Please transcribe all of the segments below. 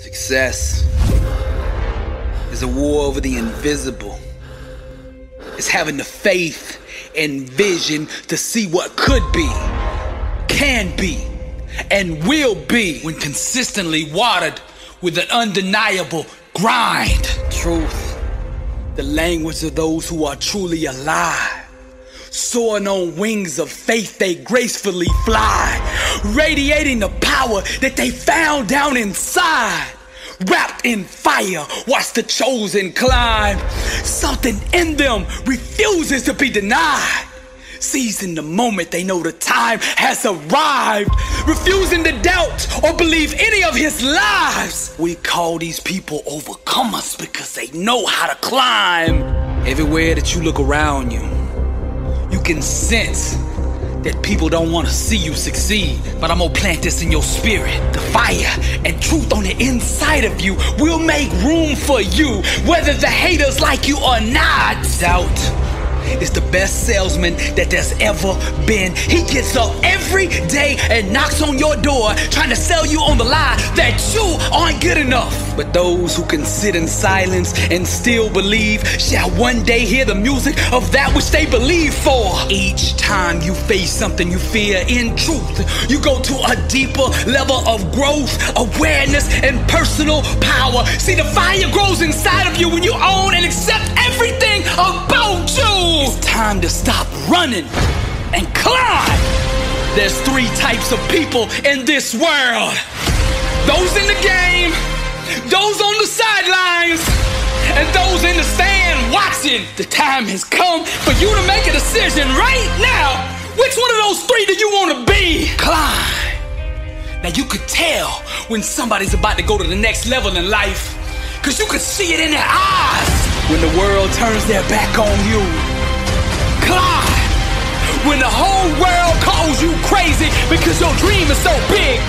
Success is a war over the invisible. It's having the faith and vision to see what could be, can be, and will be when consistently watered with an undeniable grind. Truth, the language of those who are truly alive. Soaring on wings of faith, they gracefully fly, radiating the power that they found down inside. Wrapped in fire, watch the chosen climb. Something in them refuses to be denied. Seizing the moment they know the time has arrived, refusing to doubt or believe any of his lies. We call these people overcomers because they know how to climb. Everywhere that you look around you, you can sense that people don't want to see you succeed. But I'm gonna plant this in your spirit. The fire and truth on the inside of you will make room for you, whether the haters like you or not. Doubt is the best salesman that there's ever been. He gets up every day and knocks on your door trying to sell you on the lie that you aren't good enough. But those who can sit in silence and still believe shall one day hear the music of that which they believe for. Each time you face something you fear in truth, you go to a deeper level of growth, awareness, and personal power. See, the fire grows inside of you when you own and accept everything about you. It's time to stop running and climb. There's three types of people in this world those in the game, those on the sidelines, and those in the stand watching. The time has come for you to make a decision right now. Which one of those three do you want to be? Climb. Now you could tell when somebody's about to go to the next level in life, cause you could see it in their eyes when the world turns their back on you. Climb. When the whole world calls you crazy because your dream is so big.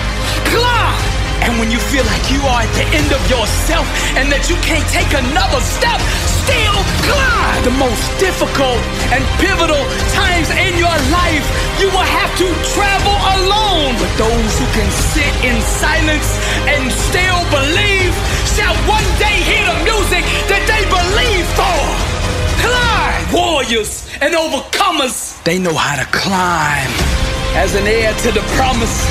Climb. And when you feel like you are at the end of yourself and that you can't take another step, still climb. The most difficult and pivotal times in your life, you will have to travel alone. But those who can sit in silence and still believe shall one day hear the music that they believe for. Climb! Warriors and overcomers, they know how to climb. As an heir to the promise,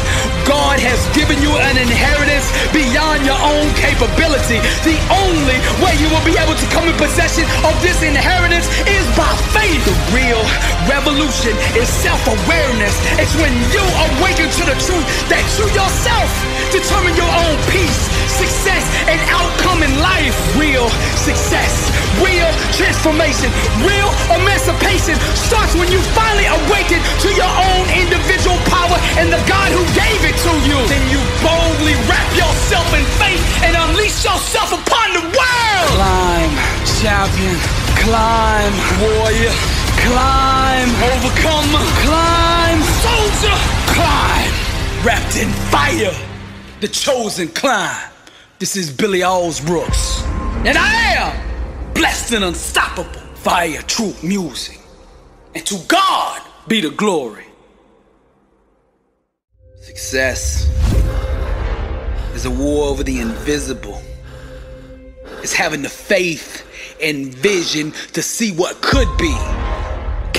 God has given you an inheritance beyond your own capability. The only way you will be able to come in possession of this inheritance is by faith. The real revolution is self-awareness. It's when you awaken to the truth that you yourself determine your own peace, success, and outcome in life. Real success, real transformation, real emancipation starts when you finally awaken to your own individual power and the God who gave it to you. Then you boldly wrap yourself in faith and unleash yourself upon the world. Climb, champion. Climb, warrior. Climb, overcomer. Climb, soldier. Climb, wrapped in fire. The chosen climb. This is Billy Alsbrooks. And I am blessed and unstoppable. Fire, truth, music. And to God be the glory. Success is a war over the invisible. It's having the faith and vision to see what could be,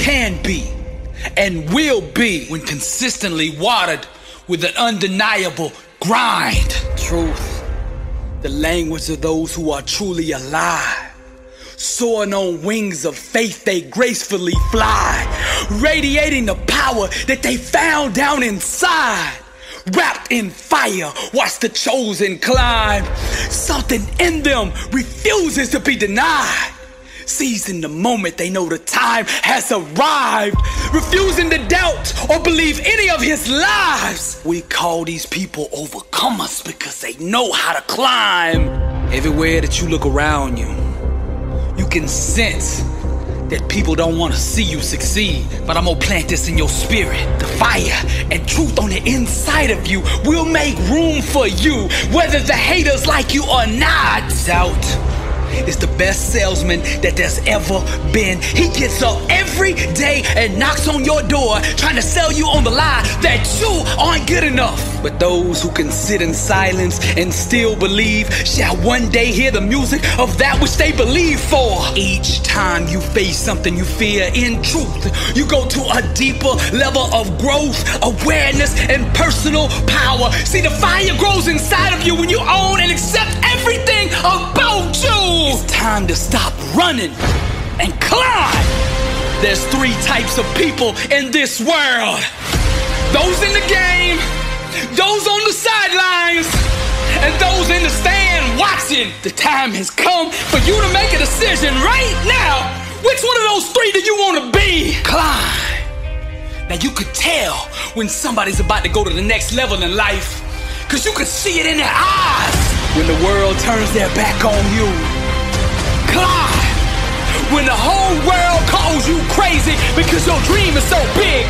can be, and will be when consistently watered with an undeniable grind. Truth, the language of those who are truly alive. Soaring on wings of faith, they gracefully fly, radiating the power that they found down inside. Wrapped in fire, watch the chosen climb. Something in them refuses to be denied. Seizing the moment they know the time has arrived, refusing to doubt or believe any of his lies. We call these people overcomers because they know how to climb. Everywhere that you look around you, you can sense that people don't want to see you succeed. But I'm gonna plant this in your spirit. The fire and truth on the inside of you will make room for you, whether the haters like you or not. Doubt is the best salesman that there's ever been. He gets up every day and knocks on your door trying to sell you on the lie that you aren't good enough. But those who can sit in silence and still believe shall one day hear the music of that which they believe for. Each time you face something you fear in truth, you go to a deeper level of growth, awareness, and personal power. See, the fire grows inside of you when you own and accept everything about you. It's time to stop running and climb. There's three types of people in this world those in the game, those on the sidelines, and those in the stand watching. The time has come for you to make a decision right now. Which one of those three do you want to be? Climb. Now you could tell when somebody's about to go to the next level in life, cause you could see it in their eyes when the world turns their back on you. Climb. When the whole world calls you crazy because your dream is so big.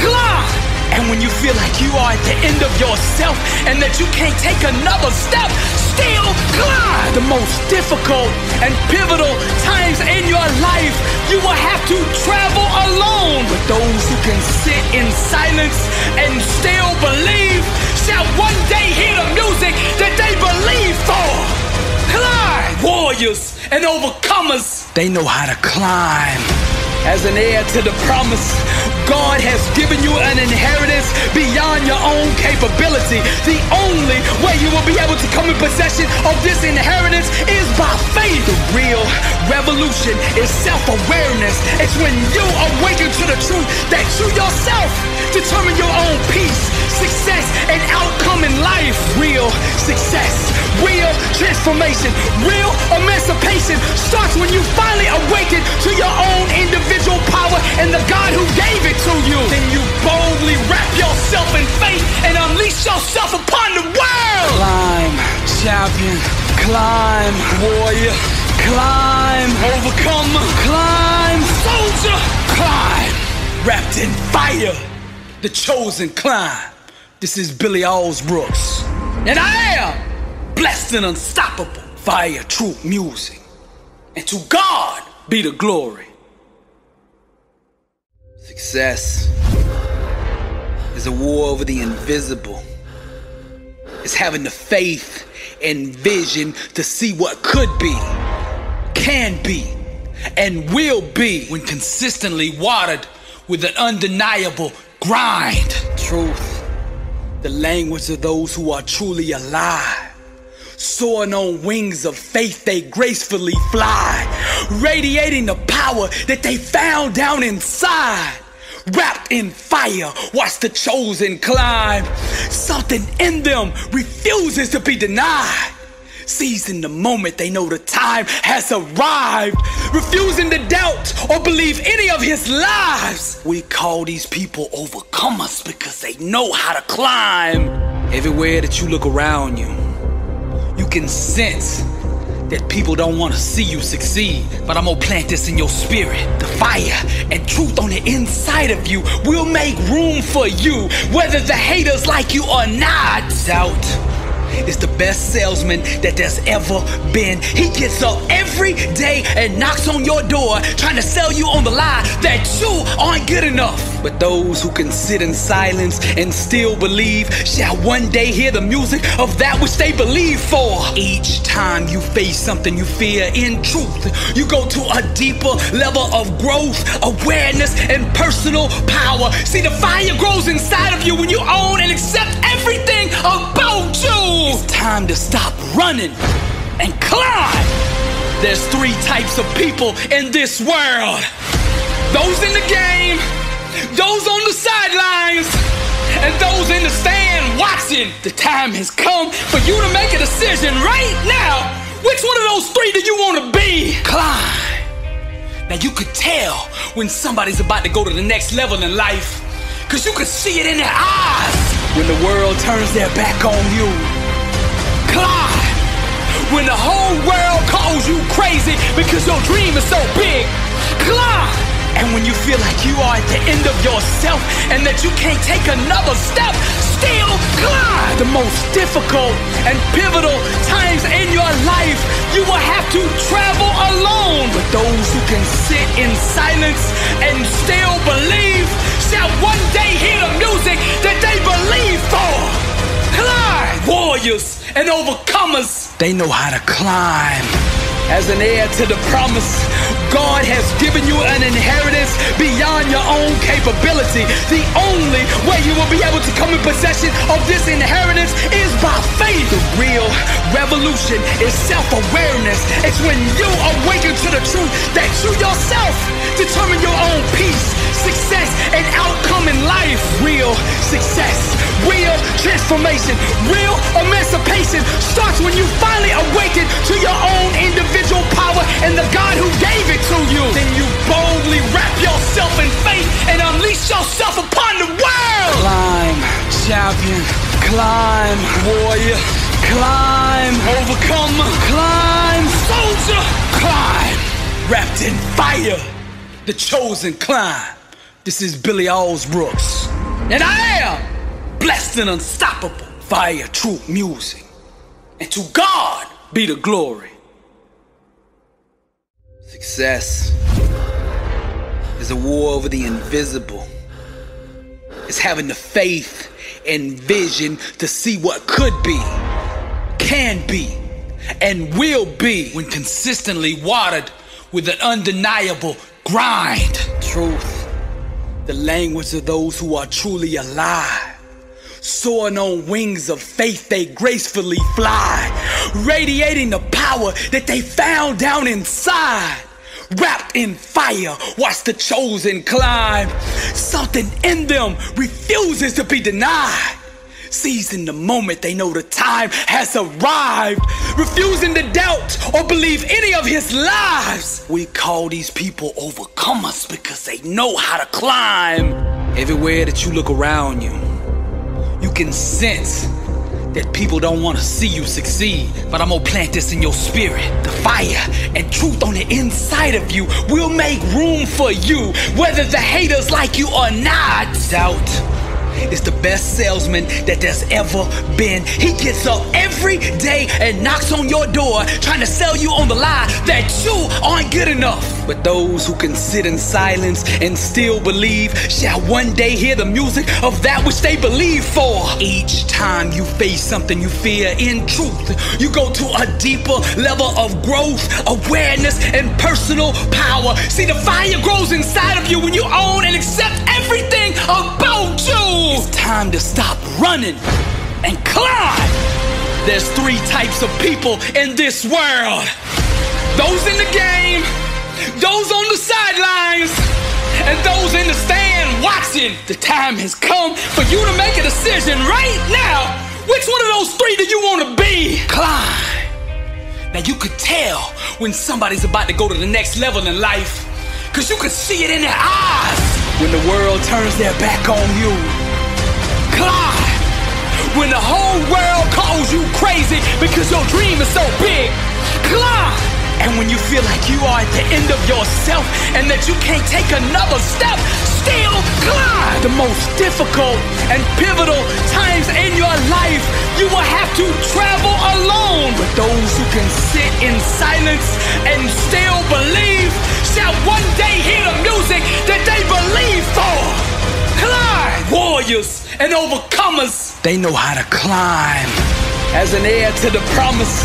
Climb. And when you feel like you are at the end of yourself and that you can't take another step, still climb. The most difficult and pivotal times in your life, you will have to travel alone. But those who can sit in silence and still believe shall one day hear the music that they believe! Warriors and overcomers, they know how to climb. As an heir to the promise, God has given you an inheritance beyond your own capability. The only way you will be able to come in possession of this inheritance is by faith. The real revolution is self-awareness. It's when you awaken to the truth that you yourself determine your own peace, success, and outcome in life. Real success, real transformation, real emancipation starts when you finally awaken to your own individual power and the God who gave it to you. Then you boldly wrap yourself in faith and unleash yourself upon the world. Climb, champion. Climb, warrior. Climb, overcomer. Climb, soldier. Climb, wrapped in fire. The chosen climb. This is Billy Alsbrooks. And I am blessed and unstoppable via true music. And to God be the glory. Success is a war over the invisible. It's having the faith and vision to see what could be, can be, and will be when consistently watered with an undeniable grind. Truth, the language of those who are truly alive. Soaring on wings of faith, they gracefully fly, radiating the power that they found down inside. Wrapped in fire, watch the chosen climb. Something in them refuses to be denied. Seizing the moment they know the time has arrived, refusing to doubt or believe any of his lies. We call these people overcomers because they know how to climb. Everywhere that you look around you, you can sense that people don't want to see you succeed. But I'm gonna plant this in your spirit. The fire and truth on the inside of you will make room for you, whether the haters like you or not. Doubt is the best salesman that there's ever been. He gets up every day and knocks on your door trying to sell you on the lie that you aren't good enough. But those who can sit in silence and still believe shall one day hear the music of that which they believe for. Each time you face something you fear in truth, you go to a deeper level of growth, awareness, and personal power. See, the fire grows inside of you when you own and accept everything about you. It's time to stop running and climb. There's three types of people in this world those in the game, those on the sidelines, and those in the stand watching. The time has come for you to make a decision right now. Which one of those three do you want to be? Climb. Now you could tell when somebody's about to go to the next level in life, because you could see it in their eyes when the world turns their back on you climb. When the whole world calls you crazy because your dream is so big, climb. And when you feel like you are at the end of yourself and that you can't take another step, still climb. The most difficult and pivotal times in your life, you will have to travel alone. But those who can sit in silence and still believe shall one day hear the music that they believe for. Climb! Warriors and overcomers, they know how to climb. As an heir to the promise, God has given you an inheritance beyond your own capability. The only way you will be able to come in possession of this inheritance is by faith. The real revolution is self-awareness. It's when you awaken to the truth that you yourself determine your own peace, success, and outcome in life. Real transformation, real emancipation starts when you finally awaken to your own individual power and the God who gave it to you. Then you boldly wrap yourself in faith and unleash yourself upon the world. Climb, champion, climb, warrior, climb, overcomer, climb, soldier, climb, wrapped in fire, the chosen climb. This is Billy Alsbrooks, and I am blessed and unstoppable via true music. And to God be the glory. Success is a war over the invisible. It's having the faith and vision to see what could be, can be, and will be when consistently watered with an undeniable grind. Truth, the language of those who are truly alive. Soaring on wings of faith, they gracefully fly, radiating the power that they found down inside. Wrapped in fire, watch the chosen climb. Something in them refuses to be denied. Seizing the moment they know the time has arrived, refusing to doubt or believe any of his lies. We call these people overcomers because they know how to climb. Everywhere that you look around you, you can sense that people don't want to see you succeed. But I'm gonna plant this in your spirit. The fire and truth on the inside of you will make room for you, whether the haters like you or not. Doubt is the best salesman that there's ever been. He gets up every day and knocks on your door trying to sell you on the lie that you aren't good enough. But those who can sit in silence and still believe shall one day hear the music of that which they believe for. Each time you face something you fear in truth, you go to a deeper level of growth, awareness, and personal power. See, the fire grows inside of you when you own and accept everything about you. It's time to stop running and climb. There's three types of people in this world those in the game, those on the sidelines, and those in the stand watching. The time has come for you to make a decision right now. Which one of those three do you want to be? Climb. Now you could tell when somebody's about to go to the next level in life, because you could see it in their eyes when the world turns their back on you climb. When the whole world calls you crazy because your dream is so big, climb. And when you feel like you are at the end of yourself and that you can't take another step, still climb. The most difficult and pivotal times in your life, you will have to travel alone. But those who can sit in silence and still believe shall one day hear the music that they believe for. Climb, warriors and overcomers. They know how to climb. As an heir to the promise,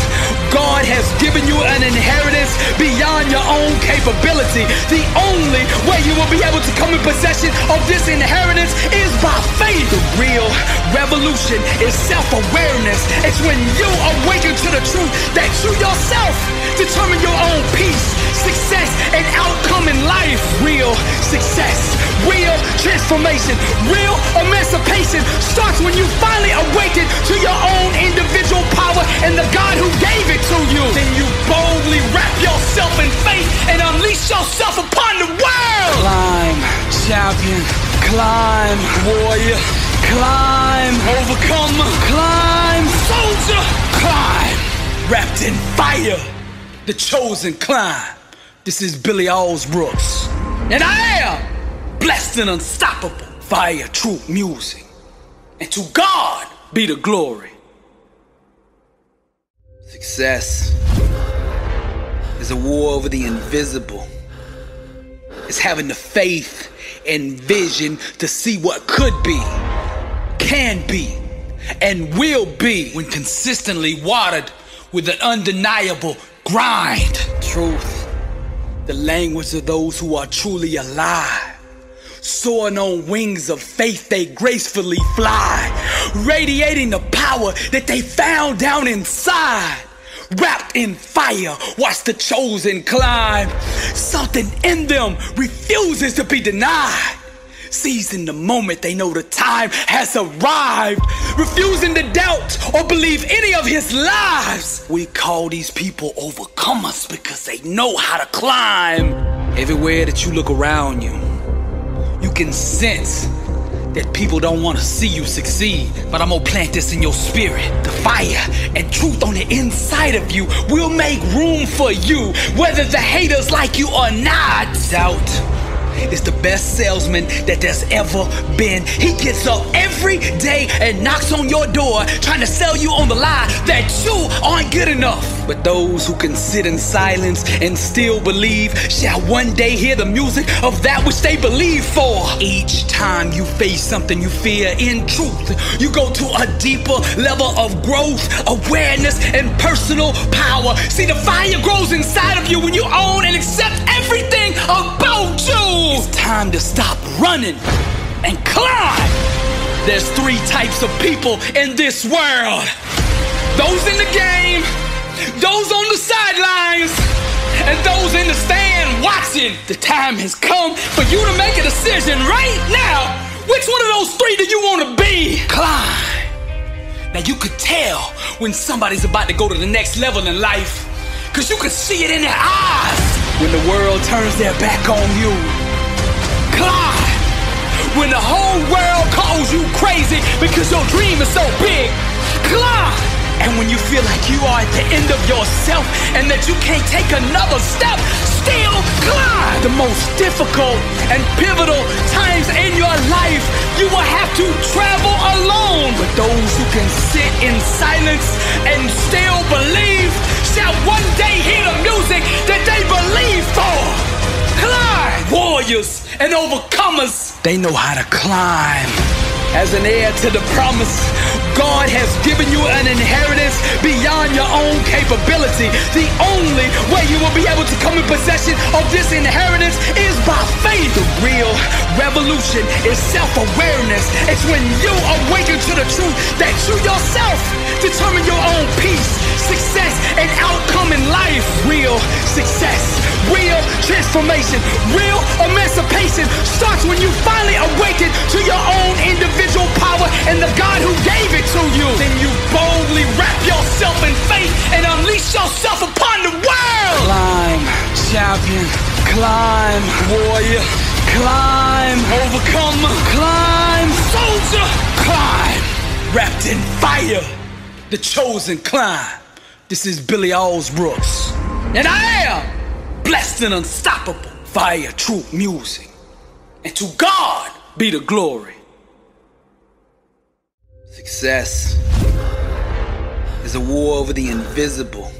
God has given you an inheritance beyond your own capability. The only way you will be able to come in possession of this inheritance is by faith. The real revolution is self-awareness. It's when you awaken to the truth that you yourself determine your own peace, success, and outcome in life. Real success, real transformation, real emancipation starts when you finally awaken to your own individual power and the God who gave it to you. Then you boldly wrap yourself in faith and unleash yourself upon the world. Climb, champion, climb, warrior, climb, overcomer, climb, soldier, climb, wrapped in fire, the chosen climb. This is Billy Alsbrooks, and I am blessed and unstoppable. Fire, true music. And to God be the glory. Success is a war over the invisible. It's having the faith and vision to see what could be, can be, and will be when consistently watered with an undeniable grind. Truth, the language of those who are truly alive. Soaring on wings of faith, they gracefully fly, radiating the power that they found down inside. Wrapped in fire, watch the chosen climb. Something in them refuses to be denied. Seizing the moment they know the time has arrived, refusing to doubt or believe any of his lies. We call these people overcomers because they know how to climb. Everywhere that you look around you, can sense that people don't want to see you succeed. But I'm gonna plant this in your spirit. The fire and truth on the inside of you will make room for you, whether the haters like you or not. Doubt is the best salesman that there's ever been. He gets up every day and knocks on your door trying to sell you on the lie that you aren't good enough. But those who can sit in silence and still believe shall one day hear the music of that which they believe for. Each time you face something you fear in truth, you go to a deeper level of growth, awareness, and personal power. See, the fire grows inside of you when you own and accept everything about. It's time to stop running and climb. There's three types of people in this world those in the game, those on the sidelines, and those in the stand watching. The time has come for you to make a decision right now. Which one of those three do you want to be? Climb. Now you could tell when somebody's about to go to the next level in life, cause you can see it in their eyes when the world turns their back on you. Climb. When the whole world calls you crazy because your dream is so big. Climb. And when you feel like you are at the end of yourself and that you can't take another step, still. The most difficult and pivotal times in your life, you will have to travel alone. But those who can sit in silence and still believe shall one day hear the music that they believe for. Climb! Warriors and overcomers, they know how to climb. As an heir to the promise, God has given you an inheritance beyond your own capability. The only way you will be able to come in possession of this inheritance is by faith. The real revolution is self-awareness. It's when you awaken to the truth that you yourself determine your own peace, success, and outcome in life. Real success, real transformation, real emancipation starts when you finally awaken to your own individual power and the God who gave it to you. Then you boldly wrap yourself in faith and unleash yourself upon the world. Climb, champion. Climb, warrior. Climb, overcomer. Climb, soldier. Climb, wrapped in fire. The chosen climb. This is Billy Alsbrooks. And I am blessed and unstoppable. Fire, truth, music. And to God be the glory. Success is a war over the invisible.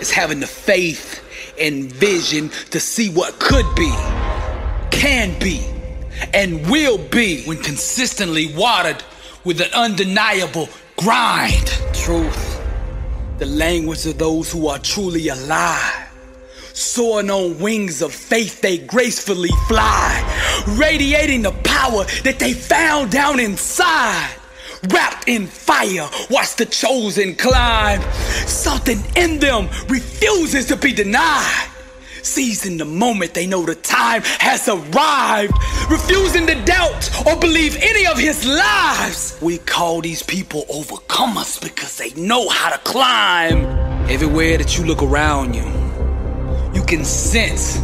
It's having the faith and vision to see what could be, can be, and will be when consistently watered with an undeniable grind. Truth, the language of those who are truly alive. Soaring on wings of faith, they gracefully fly, radiating the power that they found down inside. Wrapped in fire, watch the chosen climb. Something in them refuses to be denied. Seizing the moment they know the time has arrived, refusing to doubt or believe any of his lies. We call these people overcomers because they know how to climb. Everywhere that you look around you, you can sense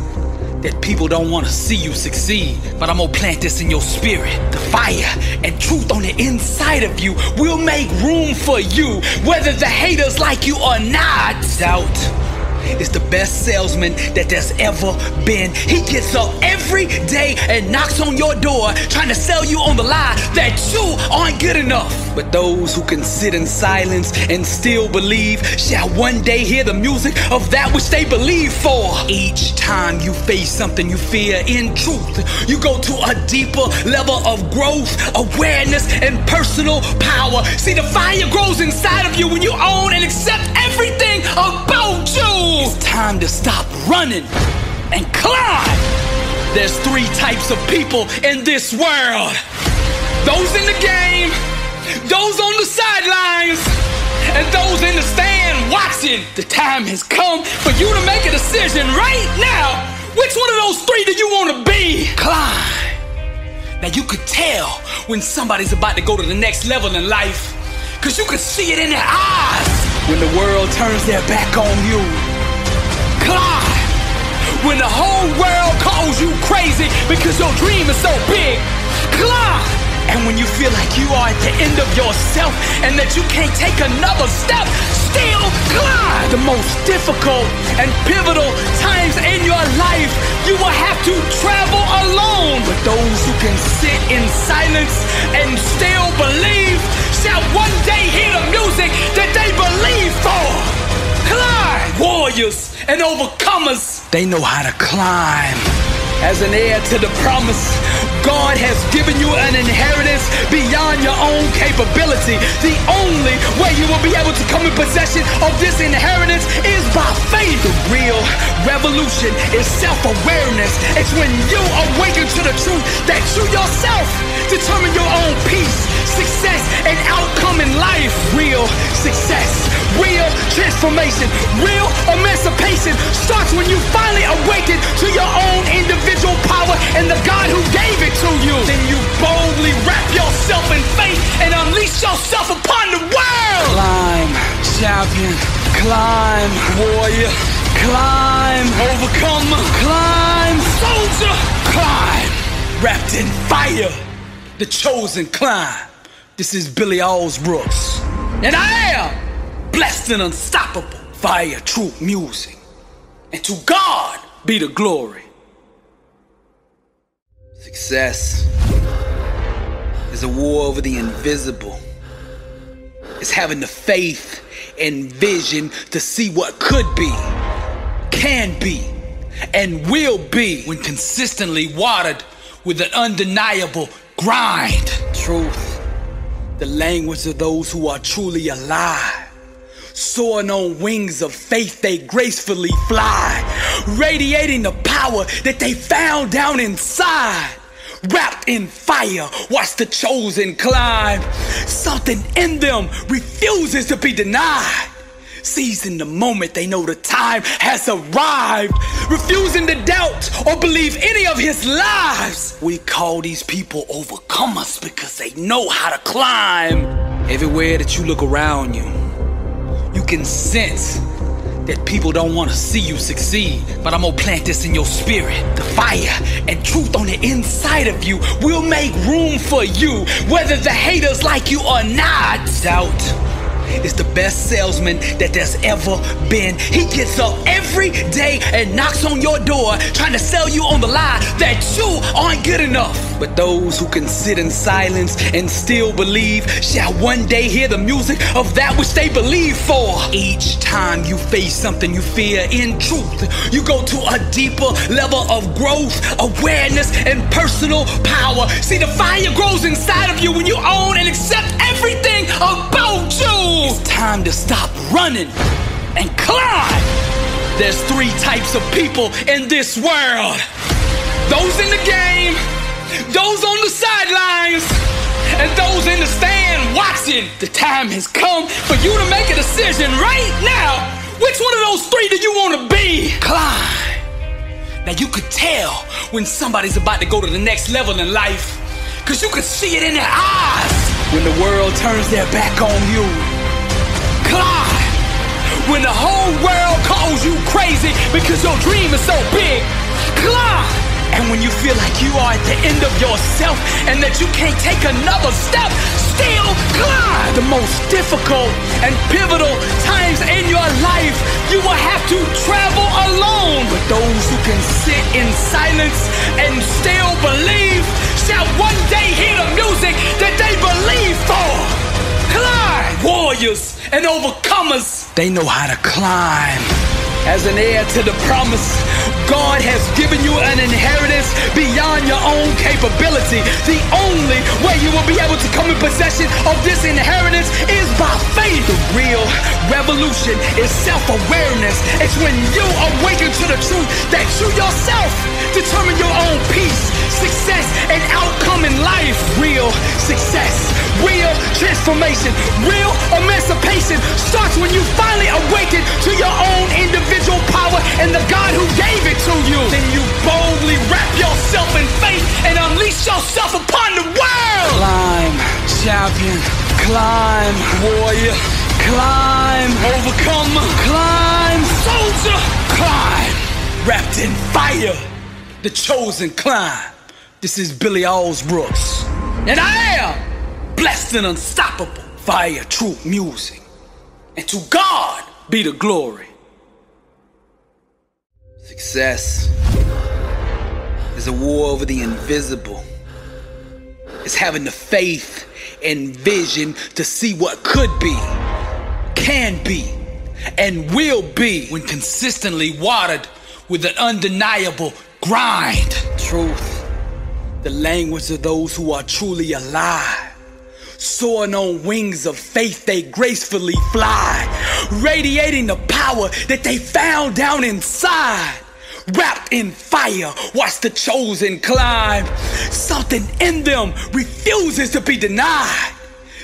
that people don't want to see you succeed. But I'm gonna plant this in your spirit. The fire and truth on the inside of you will make room for you, whether the haters like you or not. Doubt is the best salesman that there's ever been. He gets up every day and knocks on your door trying to sell you on the lie that you aren't good enough. But those who can sit in silence and still believe shall one day hear the music of that which they believe for. Each time you face something you fear in truth, you go to a deeper level of growth, awareness, and personal power. See, the fire grows inside of you when you own and accept everything about you. It's time to stop running and climb. There's three types of people in this world those in the game, those on the sidelines, and those in the stand watching. The time has come for you to make a decision right now. Which one of those three do you want to be? Climb. Now you could tell when somebody's about to go to the next level in life, because you could see it in their eyes when the world turns their back on you. Climb. When the whole world calls you crazy because your dream is so big. Climb. And when you feel like you are at the end of yourself and that you can't take another step, still climb. The most difficult and pivotal times in your life, you will have to travel alone. But those who can sit in silence and still Warriors and overcomers, they know how to climb. As an heir to the promise, God has given you an inheritance beyond your own capability. The only way you will be able to come in possession of this inheritance is by faith. The real revolution is self-awareness. It's when you awaken to the truth that you yourself determine your own peace, success, and outcome in life. Real success, real transformation, real emancipation starts when you finally awaken to your own individual power and the God who gave it to you. Then you boldly wrap yourself in faith and unleash yourself upon the world. Climb, champion. Climb, warrior. Climb, overcomer. Climb, soldier. Climb, wrapped in fire. The chosen climb. This is Billy Alsbrooks. And I am blessed and unstoppable via true music. And to God be the glory. Success is a war over the invisible. It's having the faith and vision to see what could be, can be, and will be when consistently watered with an undeniable grind. Truth, the language of those who are truly alive. Soaring on wings of faith, they gracefully fly, radiating the power that they found down inside. Wrapped in fire, watch the chosen climb. Something in them refuses to be denied. Seizing the moment they know the time has arrived, refusing to doubt or believe any of his lies. We call these people overcomers because they know how to climb. Everywhere that you look around you, can sense that people don't want to see you succeed. But I'm gonna plant this in your spirit. The fire and truth on the inside of you will make room for you, whether the haters like you or not. Doubt is the best salesman that there's ever been. He gets up every day and knocks on your door trying to sell you on the lie that you aren't good enough. But those who can sit in silence and still believe shall one day hear the music of that which they believe for. Each time you face something you fear in truth, you go to a deeper level of growth, awareness, and personal power. See, the fire grows inside of you when you own and accept everything about you. It's time to stop running and climb. There's three types of people in this world those in the game, those on the sidelines, and those in the stand watching. The time has come for you to make a decision right now. Which one of those three do you want to be? Climb. Now you could tell when somebody's about to go to the next level in life, because you can see it in their eyes when the world turns their back on you climb. When the whole world calls you crazy because your dream is so big, climb. And when you feel like you are at the end of yourself and that you can't take another step, still climb. The most difficult and pivotal times in your life, you will have to travel alone. But those who can sit in silence and still believe shall one day hear the music that they believe for. Climb! Warriors and overcomers, they know how to climb. As an heir to the promise, God has given you an inheritance beyond your own capability. The only way you will be able to come in possession of this inheritance is by faith. The real revolution is self-awareness. It's when you awaken to the truth that you yourself determine your own peace, success, and outcome in life. Real success, real transformation, real emancipation. Starts when you finally awaken to your own individual power and the God who gave it to you. Then you boldly wrap yourself in faith and unleash yourself upon the world. Climb, champion, climb, warrior, climb, overcomer, climb, soldier, climb, wrapped in fire, the chosen climb. This is Billy Alsbrooks, and I am blessed and unstoppable via true music. And to God be the glory. Success is a war over the invisible. It's having the faith and vision to see what could be, can be, and will be when consistently watered with an undeniable grind. Truth, the language of those who are truly alive. Soaring on wings of faith, they gracefully fly, radiating the power that they found down inside. Wrapped in fire, watch the chosen climb. Something in them refuses to be denied.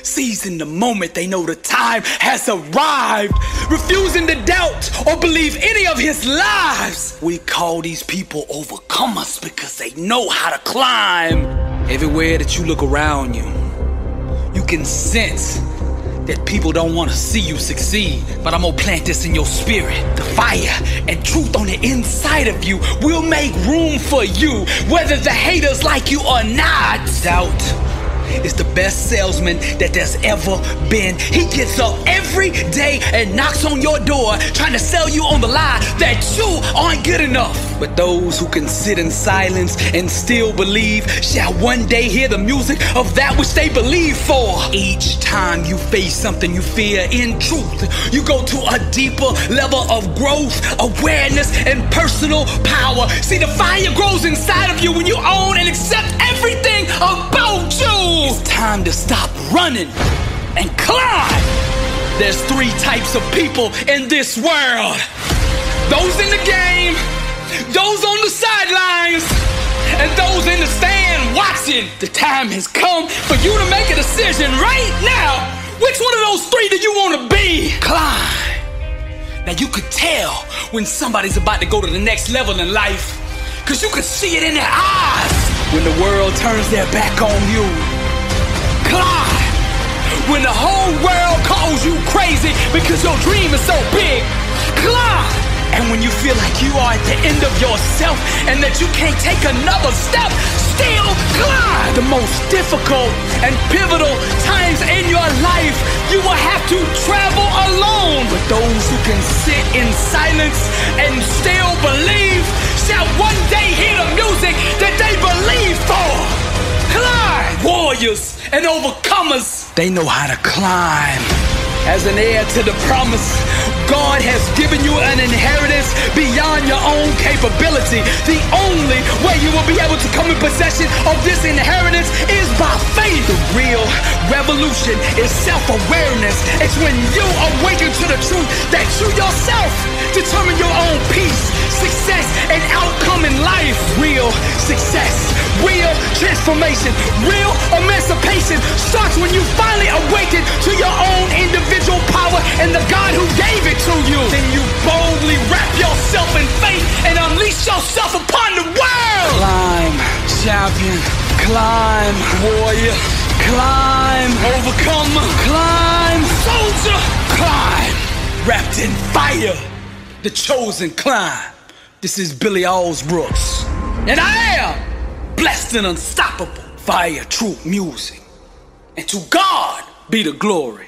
Seizing the moment they know the time has arrived, refusing to doubt or believe any of his lies. We call these people overcomers because they know how to climb. Everywhere that you look around you, you can sense that people don't want to see you succeed. But I'm gonna plant this in your spirit. The fire and truth on the inside of you will make room for you, whether the haters like you or not. Doubt is the best salesman that there's ever been. He gets up every day and knocks on your door trying to sell you on the lie that you aren't good enough. But those who can sit in silence and still believe shall one day hear the music of that which they believe for. Each time you face something you fear in truth, you go to a deeper level of growth, awareness, and personal power. See, the fire grows inside of you when you own and accept everything about you. It's time to stop running and climb. There's three types of people in this world those in the game, those on the sidelines, and those in the stand watching. The time has come for you to make a decision right now. Which one of those three do you want to be? Climb. Now you could tell when somebody's about to go to the next level in life, because you could see it in their eyes when the world turns their back on you. Climb. When the whole world calls you crazy because your dream is so big. Climb. And when you feel like you are at the end of yourself and that you can't take another step, still climb. The most difficult and pivotal times in your life, you will have to travel alone. But those who can sit in silence and still believe shall one day hear the music that they believe for. Climb! Warriors and overcomers, they know how to climb. As an heir to the promise, God has given you an inheritance beyond your own capability. The only way you will be able to come in possession of this inheritance is by faith. The real revolution is self-awareness. It's when you awaken to the truth that you yourself determine your own peace, success, and outcome in life. Real success, real transformation, real emancipation starts when you finally awaken to your own individual power and the God who gave it to you. Then you boldly wrap yourself in faith and unleash yourself upon the world. Climb, champion, climb, warrior, climb, overcomer, climb, soldier, climb, wrapped in fire, the chosen climb. This is Billy Alsbrooks, and I am blessed and unstoppable Fire, true music. And to God be the glory.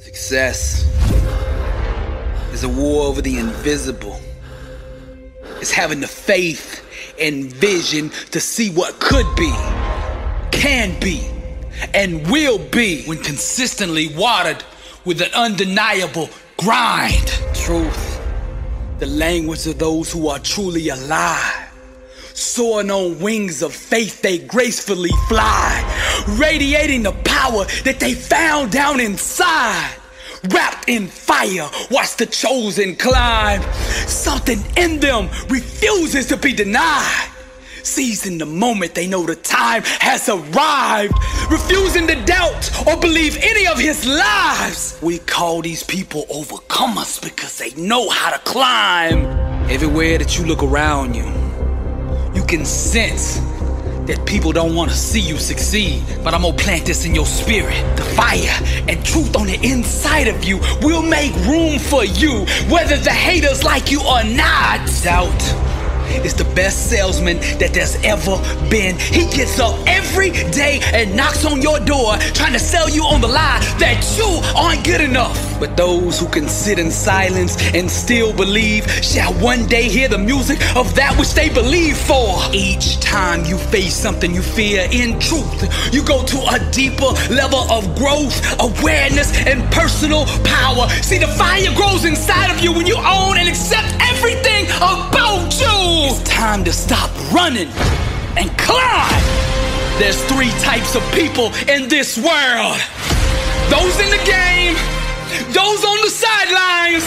Success is a war over the invisible. It's having the faith and vision to see what could be, can be, and will be when consistently watered with an undeniable grind. Truth, the language of those who are truly alive. Soaring on wings of faith, they gracefully fly, radiating the power that they found down inside. Wrapped in fire, watch the chosen climb. Something in them refuses to be denied. Seizing the moment they know the time has arrived, refusing to doubt or believe any of his lies. We call these people overcomers because they know how to climb. Everywhere that you look around you, can sense that people don't want to see you succeed. But I'm gonna plant this in your spirit. The fire and truth on the inside of you will make room for you, whether the haters like you or not. Doubt is the best salesman that there's ever been. He gets up every day and knocks on your door trying to sell you on the lie that you aren't good enough. But those who can sit in silence and still believe shall one day hear the music of that which they believe for. Each time you face something you fear in truth, you go to a deeper level of growth, awareness, and personal power. See, the fire grows inside of you when you own and accept everything about you. It's time to stop running and climb. There's three types of people in this world those in the game, those on the sidelines,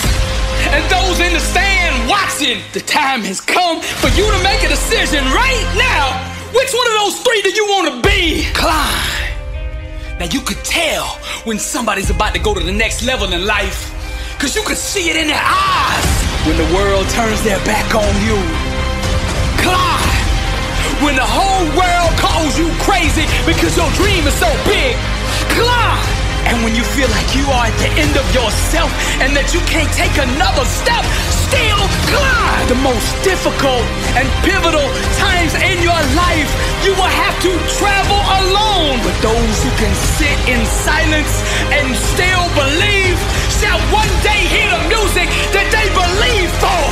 and those in the stand watching. The time has come for you to make a decision right now. Which one of those three do you want to be? Climb. Now you could tell when somebody's about to go to the next level in life, because you could see it in their eyes when the world turns their back on you climb when the whole world calls you crazy because your dream is so big. Climb! And when you feel like you are at the end of yourself and that you can't take another step, still climb! The most difficult and pivotal times in your life, you will have to travel alone. But those who can sit in silence and still believe shall one day hear the music that they believe for.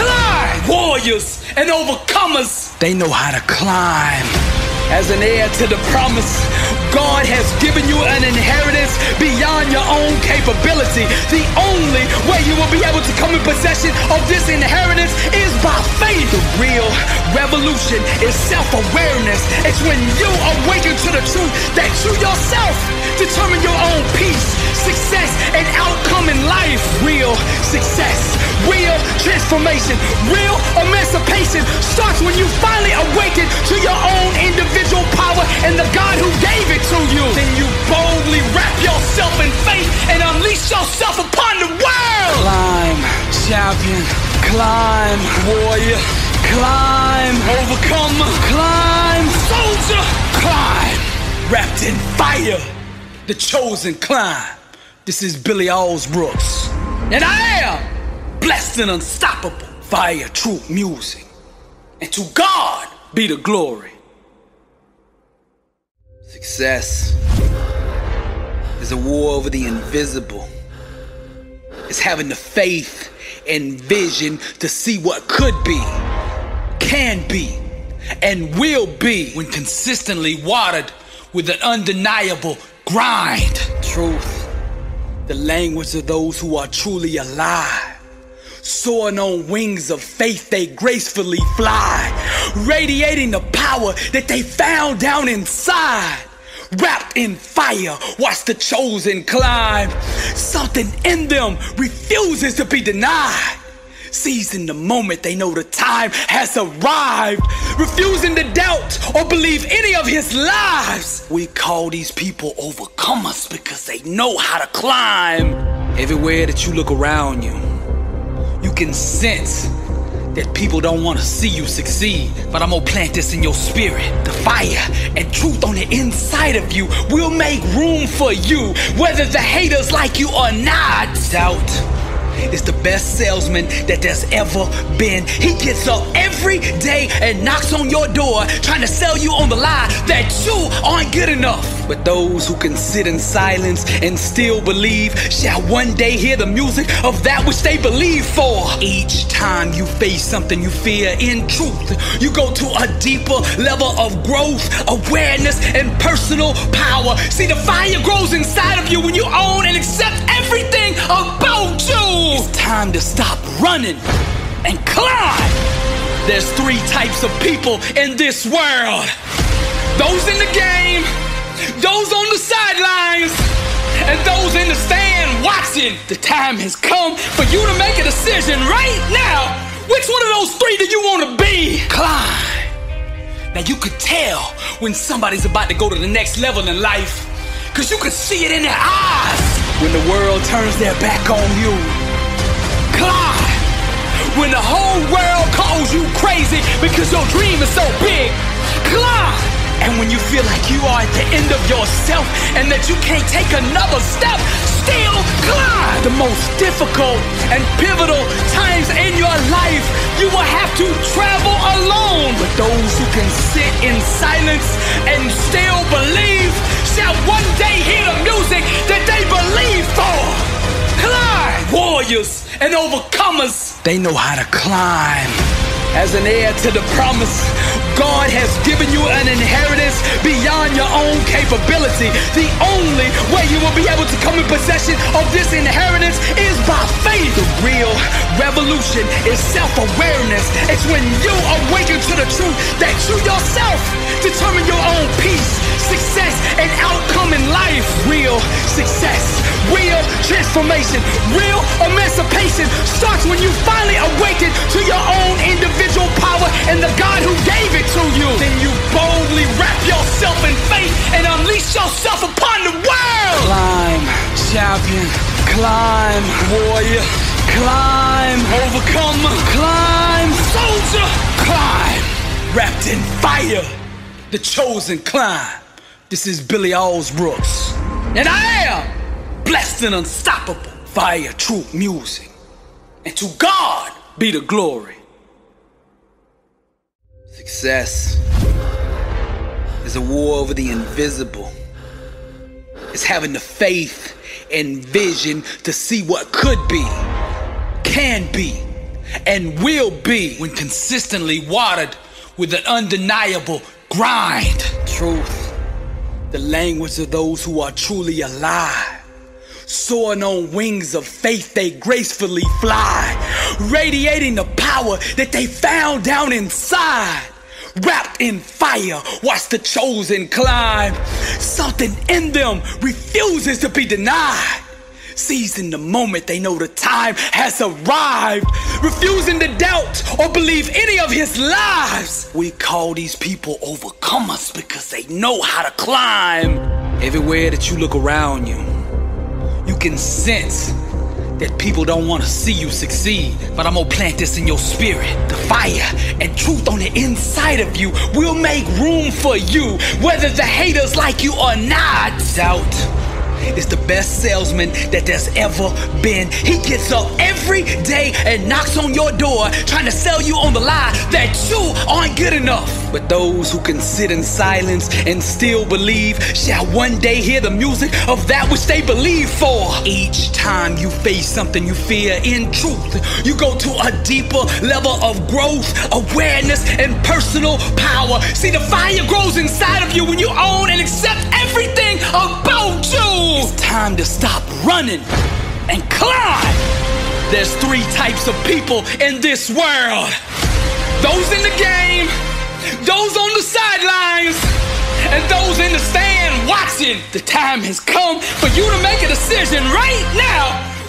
Climb! Warriors and overcomers, they know how to climb. As an heir to the promise, God has given you an inheritance beyond your own capability. The only way you will be able to come in possession of this inheritance is by faith. The real revolution is self-awareness. It's when you awaken to the truth that you yourself determine your own peace, success, and outcome in life. Real success, real transformation, real emancipation starts when you finally awaken to your own individual power and the God who gave it to you. Then you boldly wrap yourself in faith and unleash yourself upon the world. Climb, champion. Climb, warrior. Climb, overcomer. Climb, soldier. Climb, wrapped in fire. The chosen climb. This is Billy Alsbrooks. And I am blessed and unstoppable via true music. And to God be the glory. Success is a war over the invisible. It's having the faith and vision to see what could be, can be, and will be when consistently watered with an undeniable grind. Truth, the language of those who are truly alive. Soaring on wings of faith, they gracefully fly, radiating the power that they found down inside. Wrapped in fire, watch the chosen climb. Something in them refuses to be denied. Seizing the moment they know the time has arrived, refusing to doubt or believe any of his lies. We call these people overcomers because they know how to climb. Everywhere that you look around you, you can sense that people don't want to see you succeed. But I'm gonna plant this in your spirit. The fire and truth on the inside of you will make room for you, whether the haters like you or not. Doubt is the best salesman that there's ever been. He gets up every day and knocks on your door trying to sell you on the lie that you aren't good enough. But those who can sit in silence and still believe shall one day hear the music of that which they believe for. Each time you face something you fear in truth, you go to a deeper level of growth, awareness, and personal power. See, the fire grows inside of you when you own and accept everything about you. It's time to stop running and climb. There's three types of people in this world those in the game, those on the sidelines, and those in the stand watching. The time has come for you to make a decision right now. Which one of those three do you want to be? Climb. Now you could tell when somebody's about to go to the next level in life, cause you could see it in their eyes when the world turns their back on you. Climb. When the whole world calls you crazy because your dream is so big. Climb. And when you feel like you are at the end of yourself and that you can't take another step, still climb. The most difficult and pivotal times in your life, you will have to travel alone. But those who can sit in silence and still believe shall one day hear the music that they believe for. Climb! Warriors and overcomers, they know how to climb. As an heir to the promise, God has given you an inheritance beyond your own capability. The only way you will be able to come in possession of this inheritance is by faith. The real revolution is self-awareness. It's when you awaken to the truth that you yourself determine your own peace, success, and outcome in life. Real success, real transformation, real emancipation starts when you finally awaken to your own individual power and the God who gave it to you. Then you boldly wrap yourself in faith and unleash yourself upon the world. Climb, champion. Climb, warrior. Climb, overcomer. Climb, soldier. Climb, wrapped in fire. The chosen climb. This is Billy Alsbrooks. And I am blessed and unstoppable via true music. And to God be the glory. Success is a war over the invisible. It's having the faith and vision to see what could be, can be, and will be when consistently watered with an undeniable grind. Truth, the language of those who are truly alive. Soaring on wings of faith, they gracefully fly, radiating the power that they found down inside. Wrapped in fire, watch the chosen climb. Something in them refuses to be denied. Seizing the moment they know the time has arrived, refusing to doubt or believe any of his lies. We call these people overcomers because they know how to climb. Everywhere that you look around you, you can sense that people don't want to see you succeed. But I'm gonna plant this in your spirit. The fire and truth on the inside of you will make room for you, whether the haters like you or not. Doubt is the best salesman that there's ever been. He gets up every day and knocks on your door trying to sell you on the lie that you aren't good enough. But those who can sit in silence and still believe shall one day hear the music of that which they believe for. Each time you face something you fear in truth, you go to a deeper level of growth, awareness, and personal power. See, the fire grows inside of you when you own and accept everything about. It's time to stop running and climb. There's three types of people in this world those in the game, those on the sidelines, and those in the stand watching. The time has come for you to make a decision right now.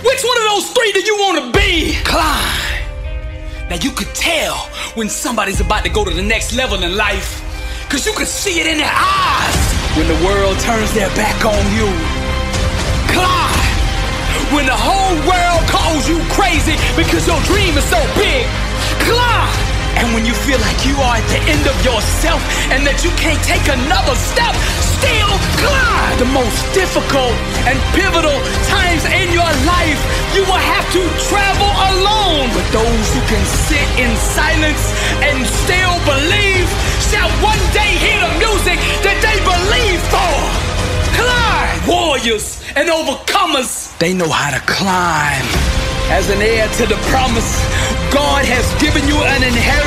Which one of those three do you want to be? Climb. Now you could tell when somebody's about to go to the next level in life, because you could see it in their eyes when the world turns their back on you. Climb. When the whole world calls you crazy because your dream is so big. Climb. And when you feel like you are at the end of yourself and that you can't take another step, still climb. The most difficult and pivotal times in your life, you will have to travel alone. But those who can sit in silence and still believe shall one day hear the music that they believe for. Climb! Warriors and overcomers, they know how to climb. As an heir to the promise, God has given you an inheritance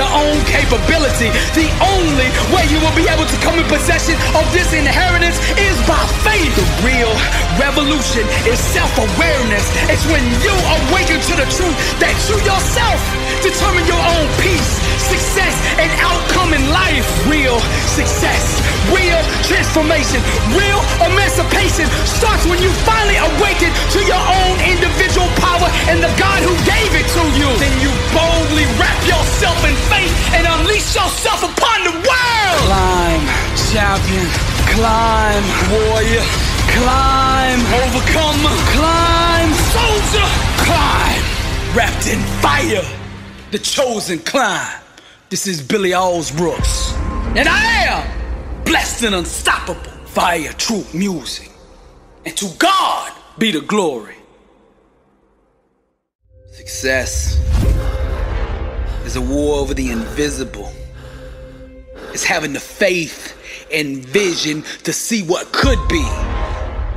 your own capability. The only way you will be able to come in possession of this inheritance is by faith. The real revolution is self-awareness. It's when you awaken to the truth that you yourself determine your own peace, success, and outcome in life. Real success, real transformation, real emancipation starts when you finally awaken to your own individual power and the God who gave it to you. Then you boldly wrap yourself in faith and unleash yourself upon the world. Climb, champion, climb, warrior, climb, overcomer, climb, soldier, climb, wrapped in fire, the chosen climb. This is Billy Brooks, and I am blessed and unstoppable. Fire, true music. And to God be the glory. Success is a war over the invisible. It's having the faith and vision to see what could be,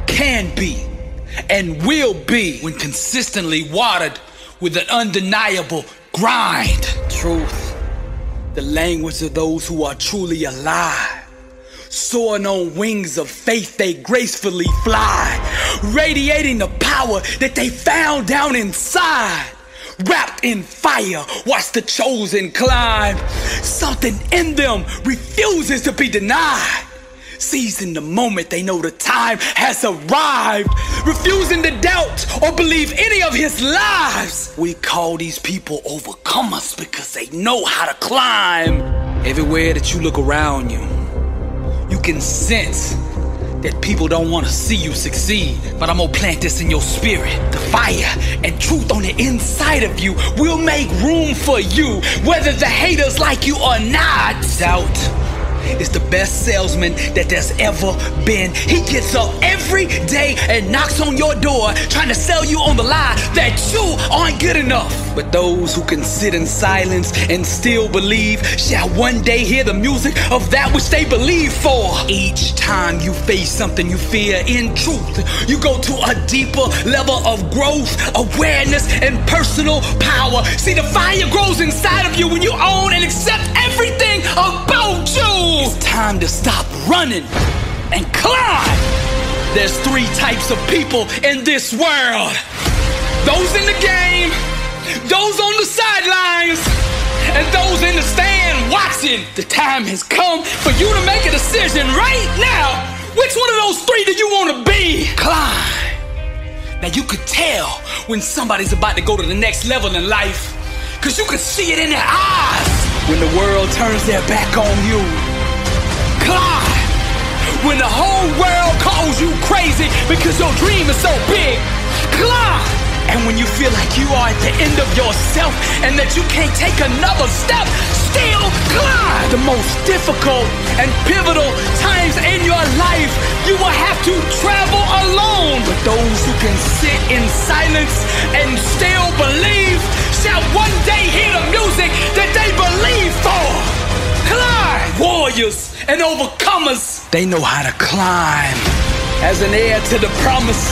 can be, and will be when consistently watered with an undeniable grind. Truth, the language of those who are truly alive. Soaring on wings of faith, they gracefully fly, radiating the power that they found down inside. Wrapped in fire, watch the chosen climb. Something in them refuses to be denied. Seizing the moment they know the time has arrived, refusing to doubt or believe any of his lies. We call these people overcomers because they know how to climb. Everywhere that you look around you, you can sense that people don't want to see you succeed. But I'm gonna plant this in your spirit. The fire and truth on the inside of you will make room for you, whether the haters like you or not. Doubt is the best salesman that there's ever been. He gets up every day and knocks on your door trying to sell you on the lie that you aren't good enough. But those who can sit in silence and still believe shall one day hear the music of that which they believe for. Each time you face something you fear in truth, you go to a deeper level of growth, awareness, and personal power. See, the fire grows inside of you when you own and accept everything about you. It's time to stop running and climb. There's three types of people in this world those in the game, those on the sidelines, and those in the stand watching. The time has come for you to make a decision right now. Which one of those three do you want to be? Climb. Now you could tell when somebody's about to go to the next level in life, because you can see it in their eyes when the world turns their back on you climb. When the whole world calls you crazy because your dream is so big, climb. And when you feel like you are at the end of yourself and that you can't take another step, still climb. The most difficult and pivotal times in your life, you will have to travel alone. But those who can sit in silence and still believe shall one day hear the music that they believe for. Climb, warriors and overcomers. They know how to climb. As an heir to the promise,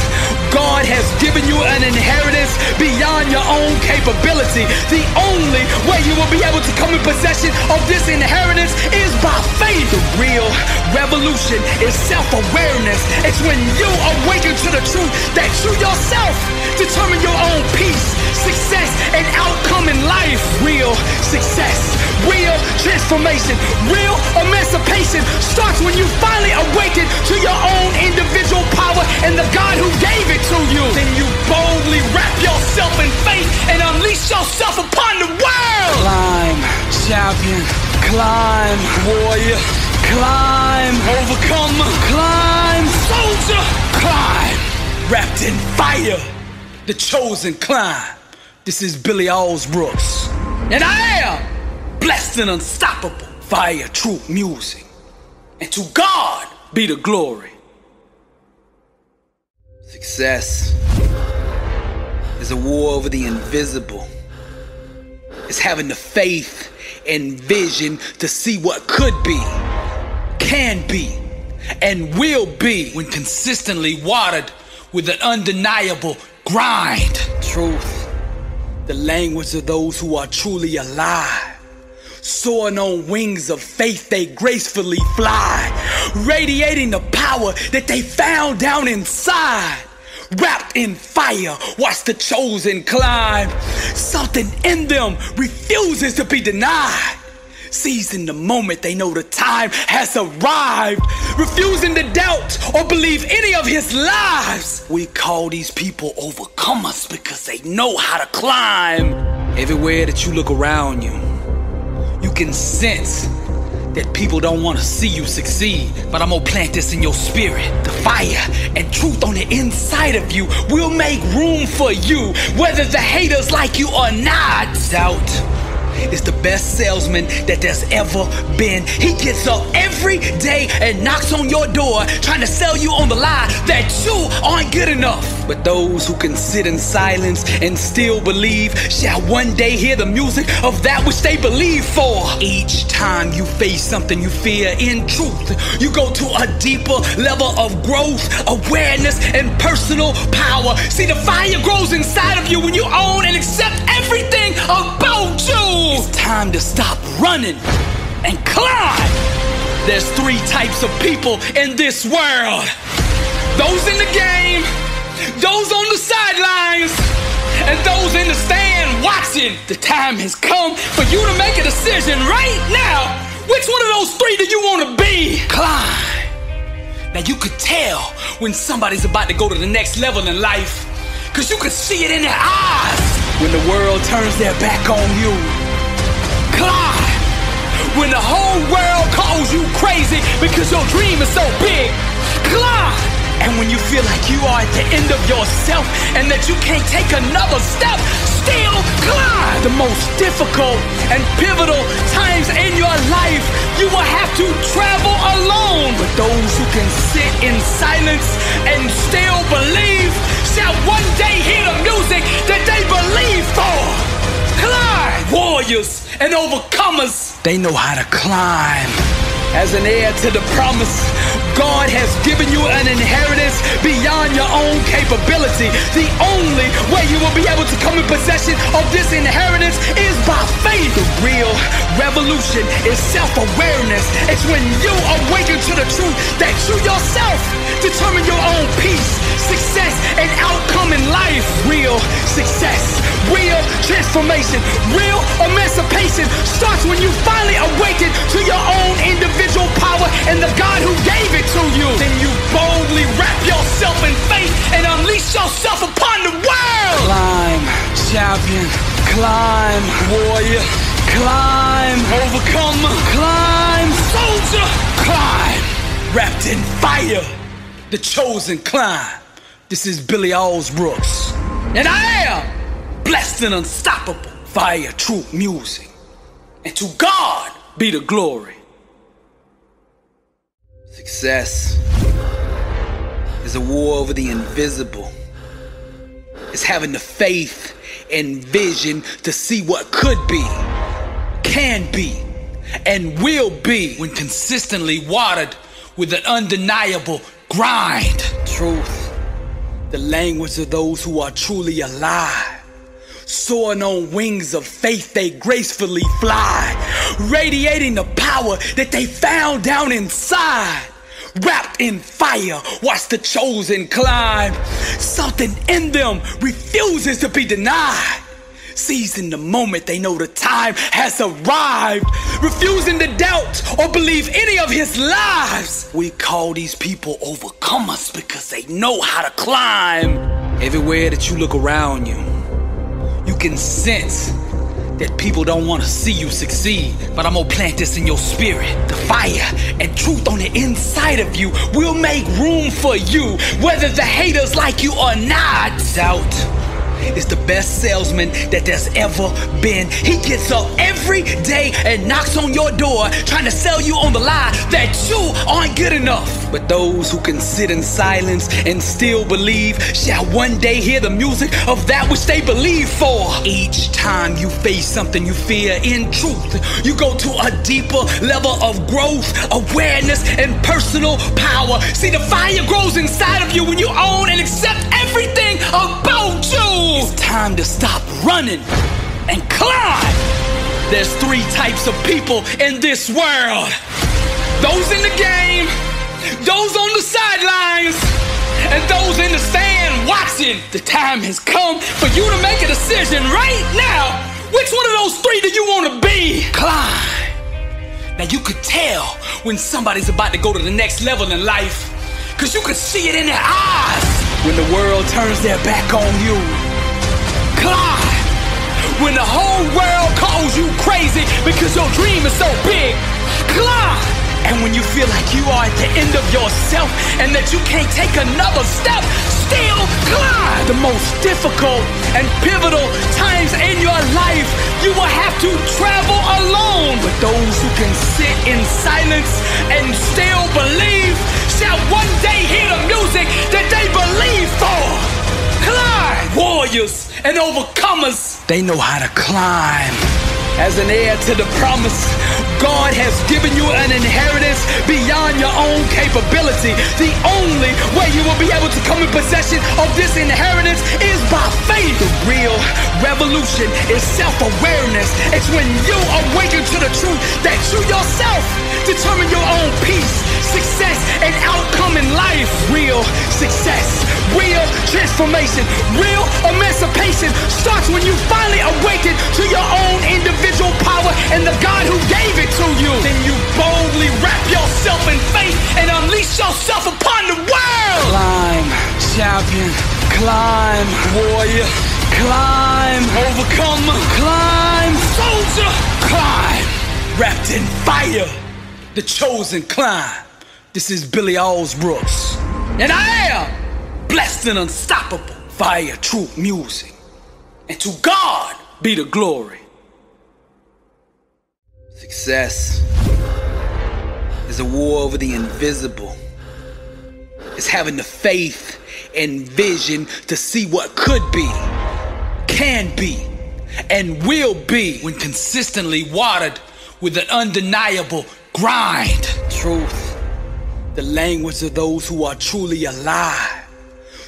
God has given you an inheritance beyond your own capability. The only way you will be able to come in possession of this inheritance is by faith. The real revolution is self-awareness. It's when you awaken to the truth that you yourself determine your own peace, success, and outcome in life. Real success, real transformation, real emancipation starts when you finally awaken to your own individual power and the God who gave it to you. Then you boldly wrap yourself in faith and unleash yourself upon the world. Climb, champion, climb, warrior, climb, overcomer, climb, soldier, climb, wrapped in fire, the chosen climb. This is Billy Brooks, and I am blessed and unstoppable. Via true music. And to God be the glory. Success is a war over the invisible. It's having the faith and vision to see what could be, can be, and will be when consistently watered with an undeniable grind. Truth, the language of those who are truly alive. Soaring on wings of faith, they gracefully fly, radiating the power that they found down inside. Wrapped in fire, watch the chosen climb. Something in them refuses to be denied. Seizing the moment they know the time has arrived, refusing to doubt or believe any of his lies. We call these people overcomers because they know how to climb. Everywhere that you look around you, you can sense that people don't want to see you succeed. But I'm gonna plant this in your spirit. The fire and truth on the inside of you will make room for you, whether the haters like you or not. Doubt is the best salesman that there's ever been. He gets up every day and knocks on your door trying to sell you on the lie that you aren't good enough. But those who can sit in silence and still believe shall one day hear the music of that which they believe for. Each time you face something you fear in truth, you go to a deeper level of growth, awareness, and personal power. See, the fire grows inside of you when you own and accept everything about you. It's time to stop running and climb. There's three types of people in this world those in the game, those on the sidelines, and those in the stand watching. The time has come for you to make a decision right now. Which one of those three do you want to be? Climb. Now you could tell when somebody's about to go to the next level in life, because you could see it in their eyes when the world turns their back on you. Climb. When the whole world calls you crazy because your dream is so big. Climb. And when you feel like you are at the end of yourself and that you can't take another step, still climb. The most difficult and pivotal times in your life, you will have to travel alone. But those who can sit in silence and still believe shall one day hear the music that they believe for. Climb! Warriors and overcomers, they know how to climb. As an heir to the promise, God has given you an inheritance beyond your own capability. The only way you will be able to come in possession of this inheritance is by faith. The real revolution is self-awareness. It's when you awaken to the truth that you yourself determine your own peace, success, and outcome in life. Real success, real transformation, real emancipation starts when you finally awaken to your own individual power and the God who gave it to you. Then you boldly wrap yourself in faith and unleash yourself upon the world. Climb, champion. Climb, warrior. Climb, overcomer. Climb, soldier. Climb, wrapped in fire. The chosen climb. This is Billy Alsbrooks. And I am blessed and unstoppable Fire, true music. And to God be the glory. Success is a war over the invisible. It's having the faith and vision to see what could be, can be, and will be when consistently watered with an undeniable grind. Truth, the language of those who are truly alive. Soaring on wings of faith, they gracefully fly, radiating the power that they found down inside. Wrapped in fire, watch the chosen climb. Something in them refuses to be denied. Seizing the moment they know the time has arrived, refusing to doubt or believe any of his lies. We call these people overcomers because they know how to climb. Everywhere that you look around you, you can sense that people don't want to see you succeed. But I'm gonna plant this in your spirit. The fire and truth on the inside of you will make room for you, whether the haters like you or not. Doubt is the best salesman that there's ever been. He gets up every day and knocks on your door trying to sell you on the lie that you aren't good enough. But those who can sit in silence and still believe shall one day hear the music of that which they believe for. Each time you face something you fear in truth, you go to a deeper level of growth, awareness, and personal power. See, the fire grows inside of you when you own and accept everything about you. It's time to stop running and climb. There's three types of people in this world those in the game, those on the sidelines, and those in the stand watching. The time has come for you to make a decision right now. Which one of those three do you want to be? Climb. Now you could tell when somebody's about to go to the next level in life, cause you could see it in their eyes when the world turns their back on you. Climb. When the whole world calls you crazy because your dream is so big. Climb. And when you feel like you are at the end of yourself and that you can't take another step, still climb. The most difficult and pivotal times in your life, you will have to travel alone. But those who can sit in silence and still believe shall one day hear the music that they believe for. Climb! Warriors and overcomers, they know how to climb. As an heir to the promise, God has given you an inheritance beyond your own capability. The only way you will be able to come in possession of this inheritance is by faith. The real revolution is self-awareness. It's when you awaken to the truth that you yourself determine your own peace, success, and outcome in life. Real success, real transformation, real emancipation starts when you finally awaken to your own individual power and the God who gave it to you. Then you boldly wrap yourself in faith and unleash yourself upon the world. Climb, champion. Climb, warrior. Climb, overcomer. Climb, soldier. Climb, wrapped in fire. The chosen climb. This is Billy Alsbrooks. And I am blessed and unstoppable via true music. And to God be the glory. Success is a war over the invisible. It's having the faith and vision to see what could be, can be, and will be when consistently watered with an undeniable grind. Truth, the language of those who are truly alive.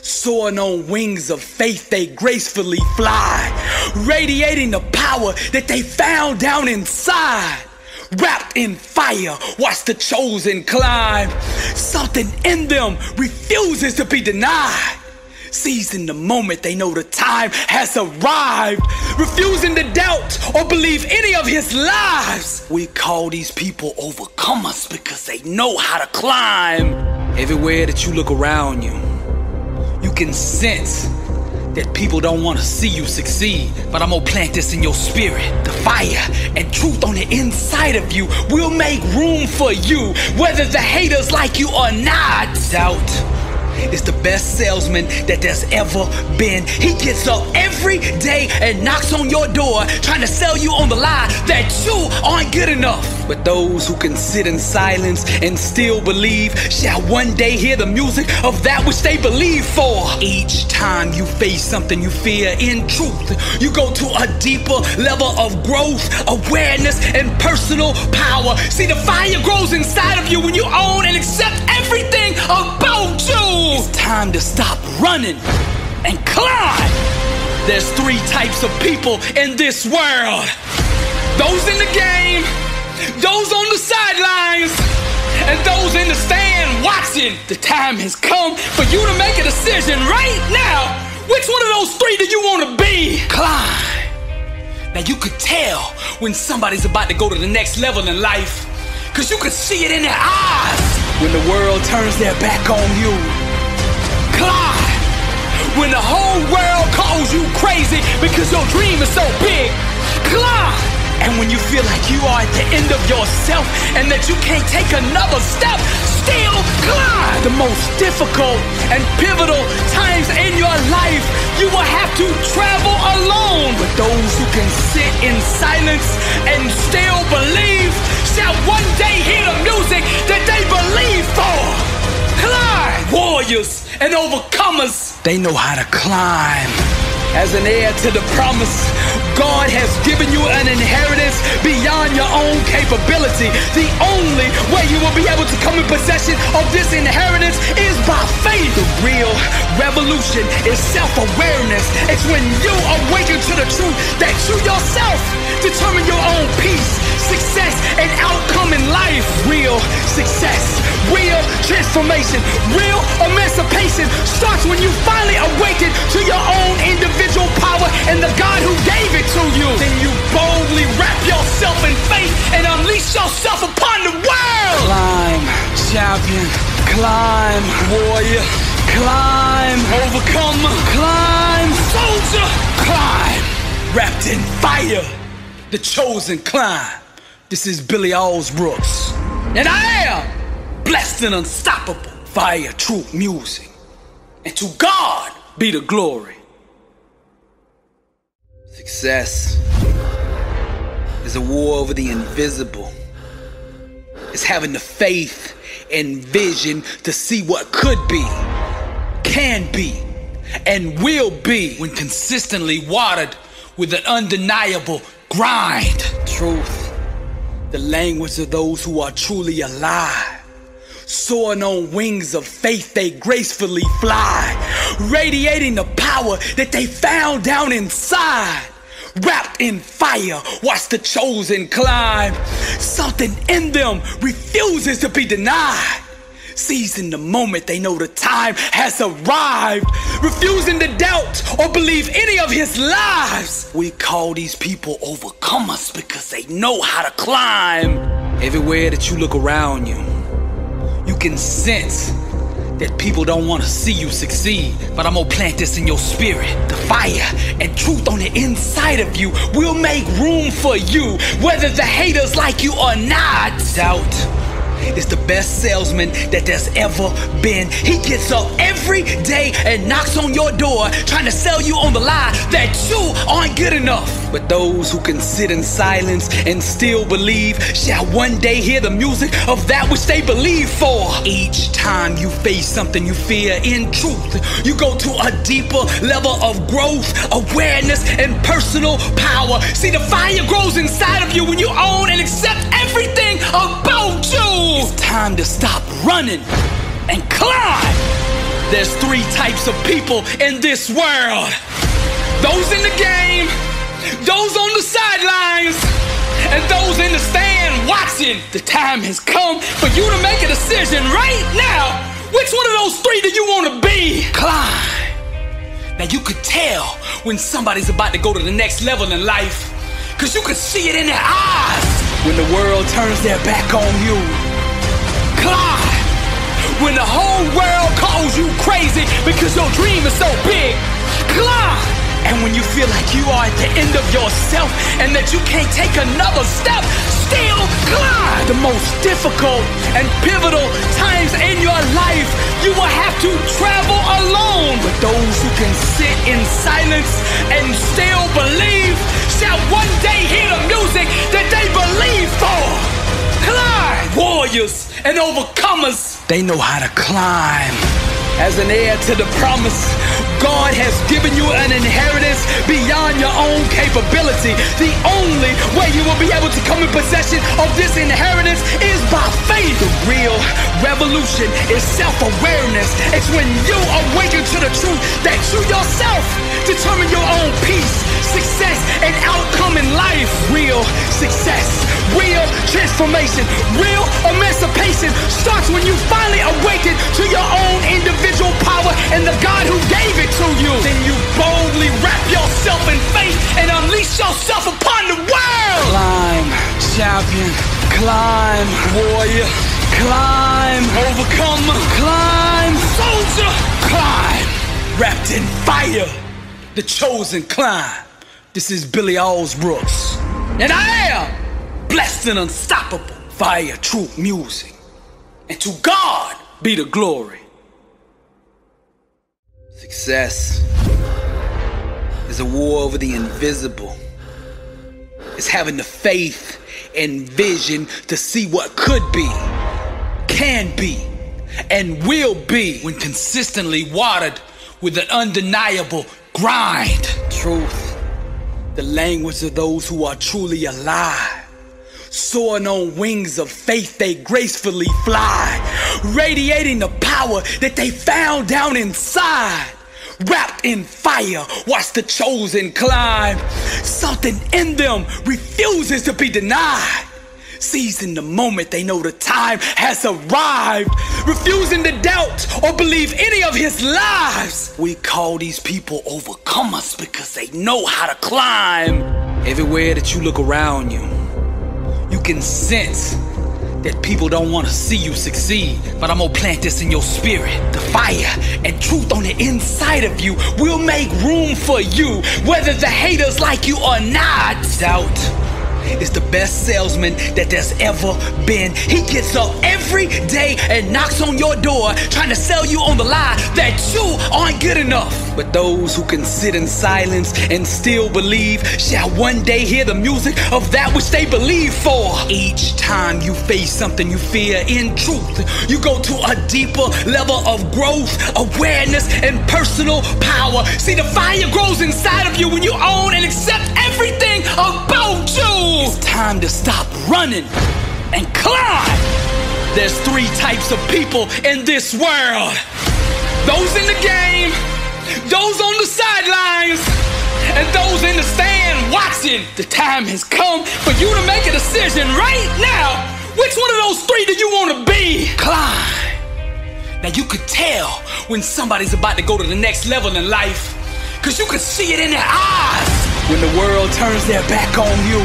Soaring on wings of faith, they gracefully fly, radiating the power that they found down inside. Wrapped in fire, watch the chosen climb. Something in them refuses to be denied. Seizing the moment they know the time has arrived, refusing to doubt or believe any of his lies. We call these people overcomers because they know how to climb. Everywhere that you look around you, you can sense that people don't want to see you succeed. But I'm gonna plant this in your spirit. The fire and truth on the inside of you will make room for you, whether the haters like you or not. Doubt is the best salesman that there's ever been. He gets up every day and knocks on your door trying to sell you on the lie that you aren't good enough. But those who can sit in silence and still believe shall one day hear the music of that which they believe for. Each time you face something you fear in truth, you go to a deeper level of growth, awareness, and personal power. See, the fire grows inside of you when you own and accept everything about. It's time to stop running and climb. There's three types of people in this world those in the game, those on the sidelines, and those in the stand watching. The time has come for you to make a decision right now. Which one of those three do you want to be? Climb. Now you could tell when somebody's about to go to the next level in life, cause you could see it in their eyes when the world turns their back on you. Climb. When the whole world calls you crazy because your dream is so big. Climb. And when you feel like you are at the end of yourself and that you can't take another step, still climb. The most difficult and pivotal times in your life, you will have to travel alone. But those who can sit in silence and still believe shall one day hear the music that they believe for. Climb! Warriors and overcomers, they know how to climb. As an heir to the promise, God has given you an inheritance beyond your own capability. The only way you will be able to come in possession of this inheritance is by faith. The real revolution is self-awareness. It's when you awaken to the truth that you yourself determine your own peace, success, and outcome in life. Real success, real transformation, real emancipation starts when you finally awaken to your own individual power and the God who gave it to you. Then you boldly wrap yourself in faith and unleash yourself upon the world. Climb, champion, climb, warrior, climb, overcomer, climb, soldier, climb, wrapped in fire, the chosen climb. This is Billy Alsbrooks, and I am blessed and unstoppable via true music. And to God be the glory. Success is a war over the invisible. It's having the faith and vision to see what could be, can be, and will be when consistently watered with an undeniable grind. Truth, the language of those who are truly alive. Soaring on wings of faith, they gracefully fly, radiating the power that they found down inside. Wrapped in fire, watch the chosen climb. Something in them refuses to be denied. Seizing the moment they know the time has arrived, refusing to doubt or believe any of his lies. We call these people overcomers because they know how to climb. Everywhere that you look around you, you can sense that people don't want to see you succeed. But I'm gonna plant this in your spirit. The fire and truth on the inside of you will make room for you, whether the haters like you or not. Doubt is the best salesman that there's ever been. He gets up every day and knocks on your door trying to sell you on the lie that you aren't good enough. But those who can sit in silence and still believe shall one day hear the music of that which they believe for. Each time you face something you fear in truth, you go to a deeper level of growth, awareness, and personal power. See, the fire grows inside of you when you own and accept everything about you. It's time to stop running and climb. There's three types of people in this world those in the game, those on the sidelines, and those in the stand watching. The time has come for you to make a decision right now. Which one of those three do you want to be? Climb. Now you could tell when somebody's about to go to the next level in life, because you can see it in their eyes when the world turns their back on you. Climb. When the whole world calls you crazy because your dream is so big. Climb. And when you feel like you are at the end of yourself and that you can't take another step, still climb. The most difficult and pivotal times in your life, you will have to travel alone. But those who can sit in silence and still believe shall one day hear the music that they believe for. Climb! Warriors and overcomers, they know how to climb. As an heir to the promise, God has given you an inheritance beyond your own capability. The only way you will be able to come in possession of this inheritance is by faith. The real revolution is self-awareness. It's when you awaken to the truth that you yourself determine your own peace, success, and outcome in life. Real success, transformation, real emancipation starts when you finally awaken to your own individual power and the God who gave it to you. Then you boldly wrap yourself in faith and unleash yourself upon the world. Climb, champion, climb, warrior, climb, overcomer, climb, soldier, climb, wrapped in fire, the chosen climb. This is Billy Alsbrooks, and I am blessed and unstoppable via true music. And to God be the glory. Success is a war over the invisible. It's is having the faith and vision to see what could be, can be, and will be when consistently watered with an undeniable grind. Truth, the language of those who are truly alive. Soaring on wings of faith, they gracefully fly, radiating the power that they found down inside. Wrapped in fire, watch the chosen climb. Something in them refuses to be denied. Seizing the moment they know the time has arrived, refusing to doubt or believe any of his lies. We call these people overcomers because they know how to climb. Everywhere that you look around you, you sense that people don't want to see you succeed. But I'm gonna plant this in your spirit. The fire and truth on the inside of you will make room for you, whether the haters like you or not. Doubt is the best salesman that there's ever been. He gets up every day and knocks on your door trying to sell you on the lie that you aren't good enough. But those who can sit in silence and still believe shall one day hear the music of that which they believe for. Each time you face something you fear in truth, you go to a deeper level of growth, awareness, and personal power. See, the fire grows inside of you when you own and accept everything about. It's time to stop running and climb. There's three types of people in this world those in the game, those on the sidelines, and those in the stand watching. The time has come for you to make a decision right now. Which one of those three do you want to be? Climb. Now you could tell when somebody's about to go to the next level in life, cause you can see it in their eyes when the world turns their back on you.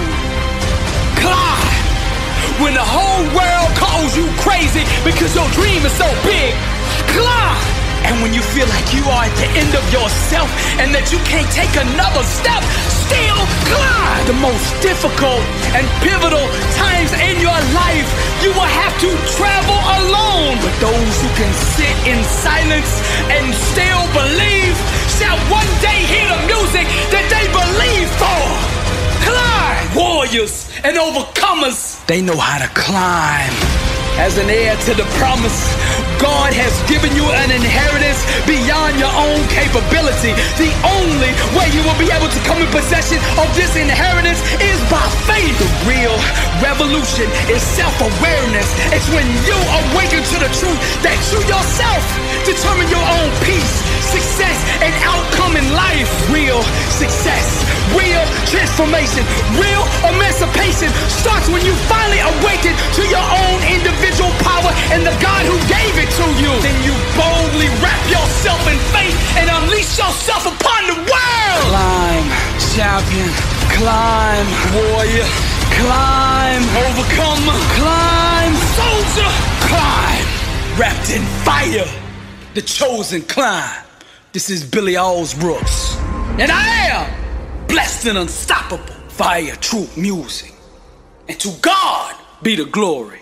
Climb. When the whole world calls you crazy because your dream is so big. Climb. And when you feel like you are at the end of yourself and that you can't take another step, still climb. The most difficult and pivotal times in your life, you will have to travel alone. But those who can sit in silence and still believe shall one day hear the music that they believe for. Climb! Warriors and overcomers, they know how to climb. As an heir to the promise, God has given you an inheritance beyond your own capability. The only way you will be able to come in possession of this inheritance is by faith. The real revolution is self-awareness. It's when you awaken to the truth that you yourself determine your own peace, success, and outcome in life. Real success, real transformation, real emancipation starts when you finally awaken to your own individual power and the God who gave it to you. Then you boldly wrap yourself in faith and unleash yourself upon the world. Climb, champion. Climb, warrior. Climb, overcomer. Climb, soldier. Climb, wrapped in fire. The chosen climb. This is Billy Alsbrooks. And I am blessed and unstoppable. Fire, truth, music. And to God be the glory.